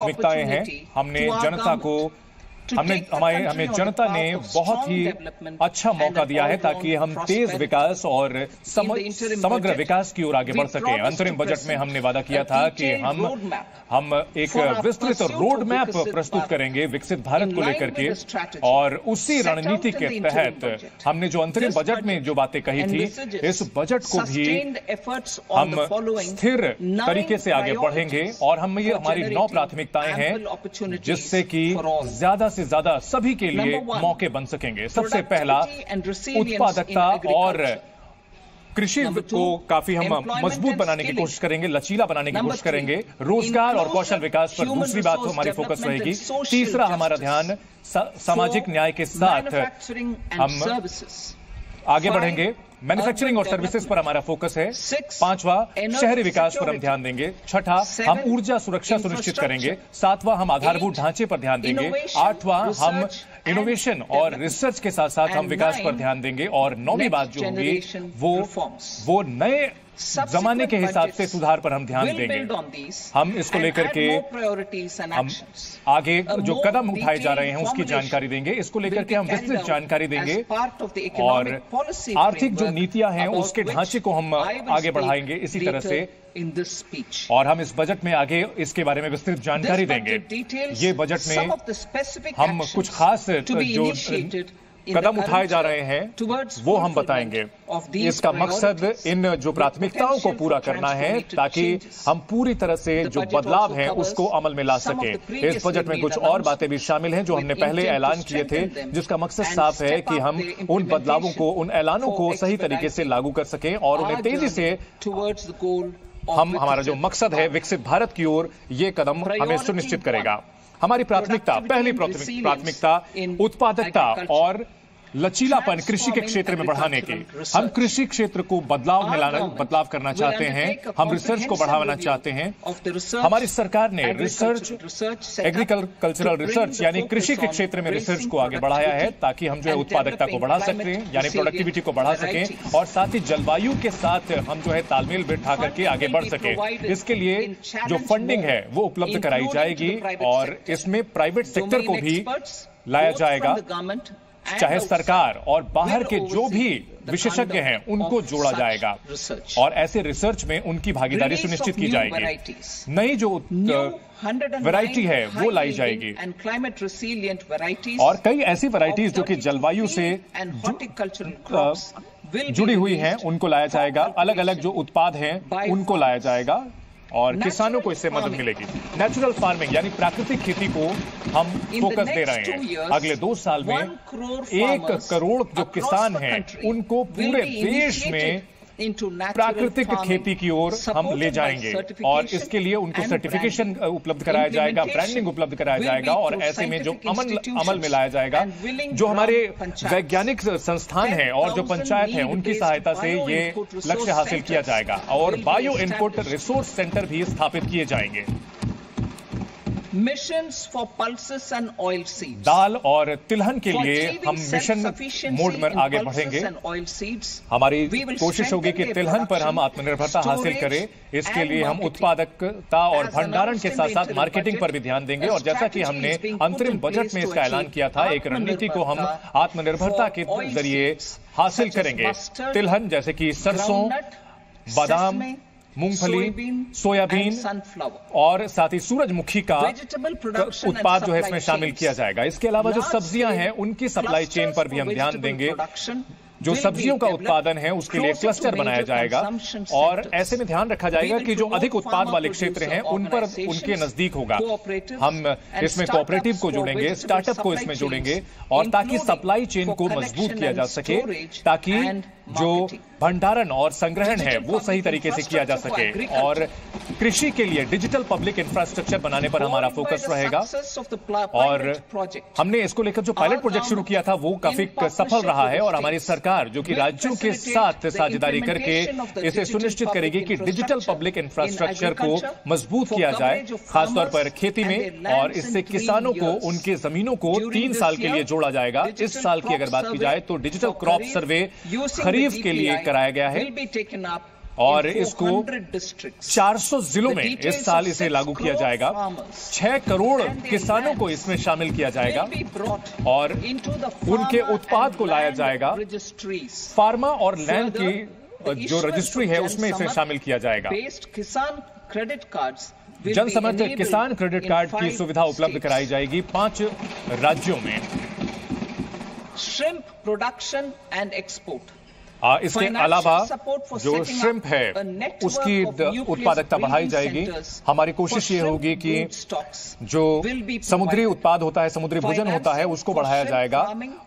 प्राथमिकताएँ हैं। हमने जनता को हमने हमारे हमें जनता ने बहुत ही अच्छा मौका दिया है ताकि हम तेज विकास और समग्र विकास की ओर आगे बढ़ सके। अंतरिम बजट में हमने वादा किया था कि हम हम एक विस्तृत रोड मैप प्रस्तुत करेंगे विकसित भारत को लेकर के। और उसी रणनीति के तहत हमने जो अंतरिम बजट में जो बातें कही थी इस बजट को भी हम स्थिर तरीके से आगे बढ़ेंगे और हम ये हमारी नौ प्राथमिकताएँ हैं जिससे कि ज़्यादा से ज़्यादा सभी के लिए मौके बन सकेंगे। सबसे पहला उत्पादकता और कृषि को काफ़ी हम मज़बूत बनाने की कोशिश करेंगे लचीला बनाने की कोशिश करेंगे। रोज़गार और कौशल विकास पर दूसरी बात तो हमारी फोकस रहेगी। तीसरा हमारा ध्यान सामाजिक न्याय के साथ हम आगे बढ़ेंगे। मैन्युफैक्चरिंग और सर्विसेज़ पर हमारा फोकस है। पांचवा शहरी विकास पर हम ध्यान देंगे। छठा हम ऊर्जा सुरक्षा सुनिश्चित करेंगे। सातवा हम आधारभूत ढांचे पर ध्यान देंगे। आठवां हम इनोवेशन और रिसर्च के साथ साथ हम विकास पर ध्यान देंगे। और नौवीं बात जो होगी वो वो नए जमाने के हिसाब से सुधार पर हम ध्यान देंगे। हम इसको लेकर के हम आगे जो कदम उठाए जा रहे हैं उसकी जानकारी देंगे। इसको लेकर के हम विस्तृत जानकारी देंगे और आर्थिक जो नीतियाँ हैं उसके ढांचे को हम आगे बढ़ाएँगे इसी तरह से। in this speech. और हम इस बजट में आगे इसके बारे में विस्तृत जानकारी देंगे। ये बजट में हम कुछ खास जो कदम उठाए जा रहे हैं वो हम बताएँगे। इसका मकसद इन जो प्राथमिकताओं को पूरा करना है ताकि हम पूरी तरह से जो बदलाव है उसको अमल में ला सके। इस बजट में कुछ और बातें भी शामिल हैं जो हमने पहले ऐलान किए थे जिसका मकसद साफ़ है कि हम उन बदलावों को उन ऐलानों को सही तरीके से लागू कर सकें और उन्हें तेज़ी से हम हमारा जो मकसद है विकसित भारत की ओर ये कदम हमें सुनिश्चित करेगा। हमारी प्राथमिकता पहली प्राथमिकता उत्पादकता और लचीलापन कृषि के क्षेत्र में बढ़ाने के। हम कृषि क्षेत्र को बदलाव में लाना बदलाव करना चाहते हैं। हम रिसर्च को बढ़ावाना चाहते हैं। हमारी सरकार ने रिसर्च एग्रीकल्चरल रिसर्च यानी कृषि के क्षेत्र में रिसर्च को आगे बढ़ाया है ताकि हम जो है उत्पादकता को बढ़ा सकते हैं यानी प्रोडक्टिविटी को बढ़ा सकें और साथ ही जलवायु के साथ हम जो है तालमेल बैठा करके आगे बढ़ सके। इसके लिए जो फंडिंग है वो उपलब्ध कराई जाएगी और इसमें प्राइवेट सेक्टर को भी लाया जाएगा। चाहे सरकार और बाहर के जो भी विशेषज्ञ हैं उनको जोड़ा जाएगा। और ऐसे रिसर्च में उनकी भागीदारी सुनिश्चित की जाएगी। नई जो वैरायटी है वो लाई जाएगी। और कई ऐसी वैरायटीज जो कि जलवायु से जुड़ी हुई हैं उनको लाया जाएगा। अलग अलग जो उत्पाद हैं उनको लाया जाएगा। और किसानों को इससे मदद मिलेगी। नेचुरल फ़ार्मिंग यानी प्राकृतिक खेती को हम फोकस दे रहे हैं। अगले दो साल में एक करोड़ जो किसान हैं उनको पूरे देश में प्राकृतिक खेती की ओर हम ले जाएँगे और इसके लिए उनको सर्टिफिकेशन उपलब्ध कराया जाएगा ब्रांडिंग उपलब्ध कराया जाएगा और ऐसे में जो अमल अमल में लाया जाएगा जो हमारे वैज्ञानिक संस्थान है और जो पंचायत है उनकी सहायता से ये लक्ष्य हासिल किया जाएगा और बायो इनपुट रिसोर्स सेंटर भी स्थापित किए जाएँगे। Mission for pulses and oil seeds दाल और तिलहन के लिए हम मिशन मोड में आगे बढ़ेंगे। हमारी कोशिश होगी कि तिलहन पर हम आत्मनिर्भरता हासिल करें। इसके लिए हम उत्पादकता और भंडारण के साथ साथ मार्केटिंग पर भी ध्यान देंगे। और जैसा कि हमने अंतरिम बजट में इसका ऐलान किया था एक रणनीति को हम आत्मनिर्भरता के ज़रिए हासिल करेंगे। तिलहन जैसे कि सरसों बादाम मूंगफली सोयाबीन और साथ ही सूरजमुखी का उत्पाद जो है इसमें शामिल किया जाएगा। इसके अलावा जो सब्ज़ियाँ हैं उनकी सप्लाई चेन पर भी हम ध्यान देंगे। जो सब्जियों का उत्पादन है उसके लिए क्लस्टर बनाया जाएगा। और ऐसे में ध्यान रखा जाएगा कि जो अधिक उत्पाद वाले क्षेत्र हैं उन पर उनके नज़दीक होगा। हम इसमें कोऑपरेटिव को जोड़ेंगे स्टार्टअप को इसमें जोड़ेंगे और ताकि सप्लाई चेन को मज़बूत किया जा सके ताकि जो भंडारण और संग्रहण है, वो सही तरीके से किया जा सके। और कृषि के लिए डिजिटल पब्लिक इंफ्रास्ट्रक्चर बनाने पर हमारा फोकस रहेगा। और हमने इसको लेकर जो पायलट प्रोजेक्ट शुरू किया था, वो काफ़ी सफल रहा है। और हमारी सरकार, जो कि राज्यों के साथ साझेदारी करके इसे सुनिश्चित करेगी कि डिजिटल पब्लिक इंफ्रास्ट्रक्चर को मज़बूत किया जाए, खासतौर पर खेती में। और इससे किसानों को, उनके जमीनों को तीन साल के लिए जोड़ा जाएगा। इस साल की अगर बात की जाए तो डिजिटल क्रॉप सर्वे खरीफ के लिए कराया गया है। और इसको 400 जिलों में इस साल इसे लागू किया जाएगा। 6 करोड़ किसानों को इसमें शामिल किया जाएगा और उनके उत्पाद को लाया जाएगा। फार्मा और लैंड की जो रजिस्ट्री है उसमें इसे शामिल किया जाएगा। किसान क्रेडिट कार्ड जन जनसमर्थ किसान क्रेडिट कार्ड की सुविधा उपलब्ध कराई जाएगी पाँच राज्यों में। श्रिम्प प्रोडक्शन एंड एक्सपोर्ट इसके अलावा जो श्रिम्प है उसकी उत्पादकता बढ़ाई जाएगी। हमारी कोशिश ये होगी कि जो समुद्री उत्पाद होता है समुद्री भोजन होता है उसको बढ़ाया जाएगा।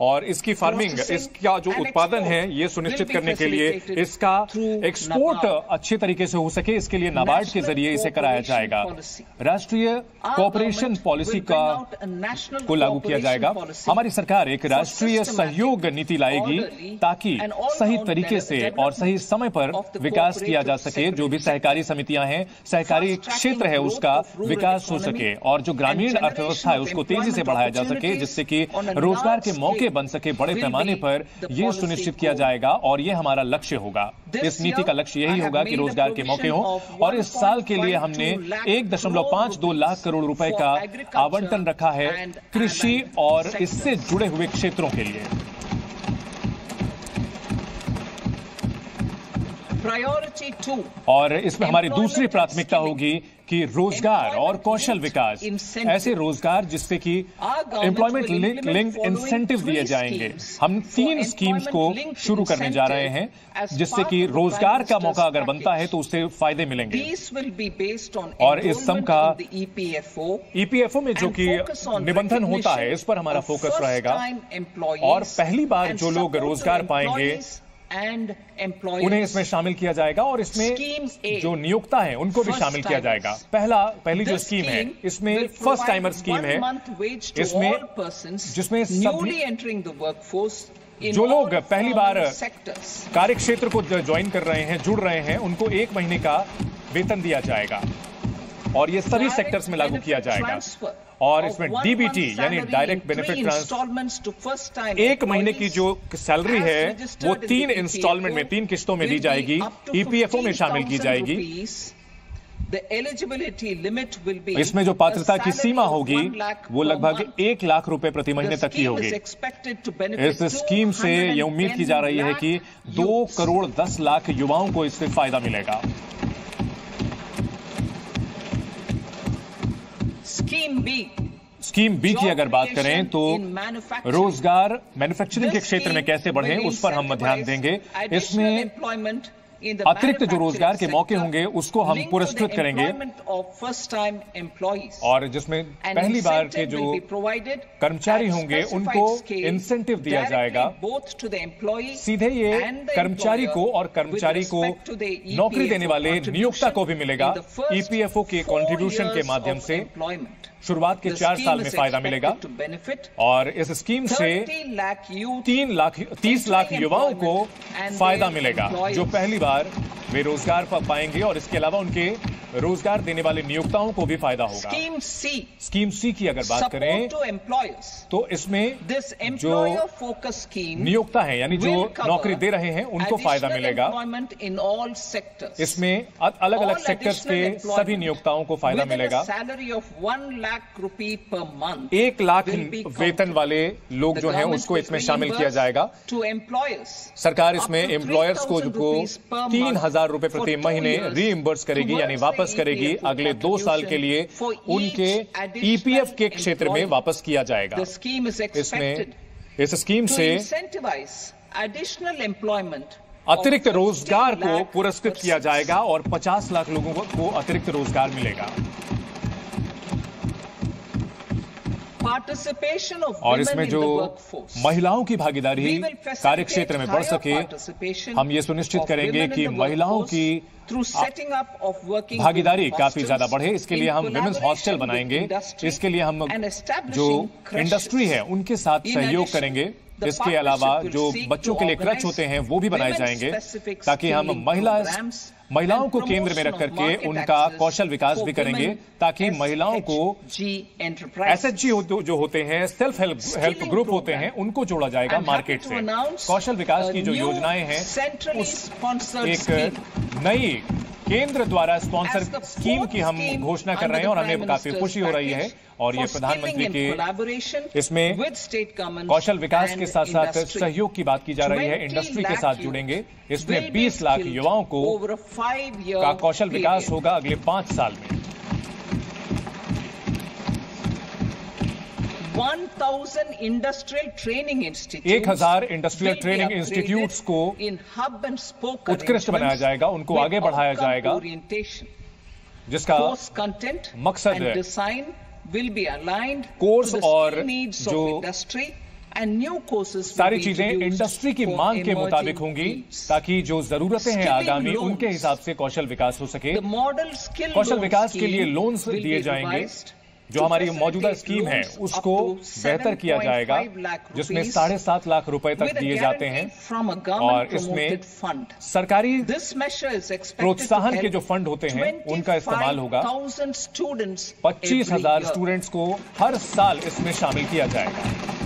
और इसकी फ़ार्मिंग इसका जो उत्पादन है ये सुनिश्चित करने के लिए इसका एक्सपोर्ट अच्छे तरीके से हो सके इसके लिए नाबार्ड के ज़रिए इसे कराया जाएगा। राष्ट्रीय कॉपरेशन पॉलिसी का को लागू किया जाएगा। हमारी सरकार एक राष्ट्रीय सहयोग नीति लाएगी ताकि सही सही तरीके से और सही समय पर विकास किया जा सके, जो भी सहकारी समितियाँ हैं, सहकारी क्षेत्र है उसका, विकास हो सके और जो ग्रामीण अर्थव्यवस्था है उसको तेज़ी से बढ़ाया जा सके, जिससे कि रोज़गार के मौके बन सके बड़े पैमाने पर the ये सुनिश्चित किया जाएगा और ये हमारा लक्ष्य होगा। इस नीति का लक्ष्य यही होगा कि रोज़गार के मौके हों और इस साल के लिए हमने एक दशमलव पाँच दो लाख करोड़ रुपए का आवंटन रखा है कृषि और इससे जुड़े हुए क्षेत्रों के लिए। प्रायोरिटी टू और इसमें हमारी दूसरी प्राथमिकता होगी कि रोज़गार और कौशल विकास ऐसे रोज़गार जिससे कि एम्प्लॉयमेंट लिंक इंसेंटिव दिए जाएँगे। हम तीन स्कीम्स को शुरू करने जा रहे हैं जिससे कि रोज़गार का मौका अगर बनता है तो उससे फ़ायदे मिलेंगे। और इस सम का ईपीएफओ में जो कि निबंधन होता है इस पर हमारा फोकस रहेगा। और पहली बार जो लोग रोज़गार पाएँगे उन्हें इसमें शामिल किया जाएगा और इसमें जो नियोक्ता है उनको भी शामिल किया जाएगा। पहला पहली जो स्कीम है इसमें फ़र्स्ट टाइमर स्कीम है। इसमें- जिसमें सभी- newly entering the workforce जो लोग पहली बार कार्य क्षेत्र को ज्वाइन कर रहे हैं जुड़ रहे हैं उनको एक महीने का वेतन दिया जाएगा। और ये सभी सेक्टर्स में लागू किया जाएगा। और इसमें डीबीटी यानी डायरेक्ट बेनिफिट ट्रांसफ़र एक महीने की जो सैलरी है वो तीन इंस्टॉलमेंट में तीन किस्तों में दी जाएगी ईपीएफओ में शामिल की जाएगी। एलिजिबिलिटी लिमिट विल बी इसमें जो पात्रता की सीमा होगी वो लगभग एक लाख रुपए प्रति महीने तक की होगी। इस स्कीम से यह उम्मीद की जा रही है कि दो करोड़ दस लाख युवाओं को इससे फ़ायदा मिलेगा। स्कीम बी स्कीम बी की अगर बात करें तो रोज़गार मैन्युफैक्चरिंग के क्षेत्र में कैसे बढ़े उस पर हम ध्यान देंगे। इसमें अतिरिक्त जो रोज़गार के मौके होंगे उसको हम पुरस्कृत करेंगे। और जिसमें पहली बार के जो कर्मचारी होंगे उनको इंसेंटिव दिया जाएगा। सीधे ये कर्मचारी को और कर्मचारी को नौकरी देने वाले नियोक्ता को भी मिलेगा। ईपीएफओ के कॉन्ट्रीब्यूशन के माध्यम से। employment. शुरुआत के चार साल में फ़ायदा मिलेगा। और इस स्कीम से 30 lakh youth तीन लाख तीस लाख युवाओं को फ़ायदा मिलेगा जो पहली बार बेरोजगार पा- पाएँगे और इसके अलावा उनके रोज़गार देने वाले नियोक्ताओं को भी फ़ायदा होगा। स्कीम सी स्कीम सी की अगर बात करें टू एम्प्लॉयर्स तो इसमें दिस जो फोकस स्कीम नियोक्ता है यानी जो नौकरी दे रहे हैं उनको फ़ायदा मिलेगा। इन ऑल सेक्टर इसमें अलग अलग सेक्टर्स के सभी नियोक्ताओं को फ़ायदा मिलेगा। सैलरी ऑफ़ वन लाख रूपी पर मंथ एक लाख वेतन वाले लोग जो है उसको इसमें शामिल किया जाएगा। टू एम्प्लॉय सरकार इसमें एम्प्लॉयर्स को तीन हज़ार रूपए प्रति महीने री करेगी यानी वापस वापस करेगी अगले दो साल के लिए उनके ईपीएफ के क्षेत्र में वापस किया जाएगा। इसमें इस स्कीम से एडिशनल एम्प्लॉयमेंट अतिरिक्त रोज़गार को पुरस्कृत किया जाएगा और 50 लाख लोगों को अतिरिक्त रोज़गार मिलेगा। पार्टिसिपेशन और इसमें जो महिलाओं की भागीदारी कार्य क्षेत्र में बढ़ सके। हम ये सुनिश्चित करेंगे कि महिलाओं की भागीदारी काफ़ी ज़्यादा बढ़े। इसके लिए हम विमेन्स हॉस्टल बनाएँगे। इसके लिए हम जो इंडस्ट्री है उनके साथ सहयोग करेंगे। इसके अलावा जो बच्चों के लिए क्रच होते हैं वो भी बनाए जाएँगे ताकि हम महिला महिलाओं को केंद्र में रखकर के उनका कौशल विकास भी करेंगे ताकि महिलाओं को एस एच जी जो होते हैं सेल्फ हेल्प हेल्प ग्रुप होते हैं उनको जोड़ा जाएगा मार्केट से। कौशल विकास की जो योजनाएँ हैं उस एक नई केंद्र द्वारा स्पॉन्सर स्कीम की हम घोषणा कर रहे हैं और हमें काफ़ी खुशी हो रही है और ये प्रधानमंत्री के इसमें कौशल विकास के साथ साथ सहयोग की बात की जा रही है। इंडस्ट्री के साथ जुड़ेंगे। इसमें 20 लाख युवाओं को का कौशल विकास होगा अगले पाँच साल में। एक हज़ार इंडस्ट्रियल ट्रेनिंग इंस्टीट्यूट को इन हब एंड स्पोक उत्कृष्ट बनाया जाएगा उनको आगे बढ़ाया जाएगा। जिसका कंटेंट मकसद है। Design will be aligned course और जो इंडस्ट्री एंड न्यू कोर्सेज सारी चीज़ें इंडस्ट्री की मांग के मुताबिक होंगी ताकि जो जरूरतें हैं आगामी उनके हिसाब से कौशल विकास हो सके। मॉडल स्किल कौशल विकास के लिए लोन्स दिए जाएँगे। जो हमारी मौजूदा स्कीम है उसको बेहतर किया जाएगा जिसमें साढ़े सात लाख रुपए तक दिए जाते हैं और इसमें सरकारी प्रोत्साहन के जो फंड होते हैं उनका इस्तेमाल होगा। पच्चीस हज़ार स्टूडेंट्स को हर साल इसमें शामिल किया जाएगा।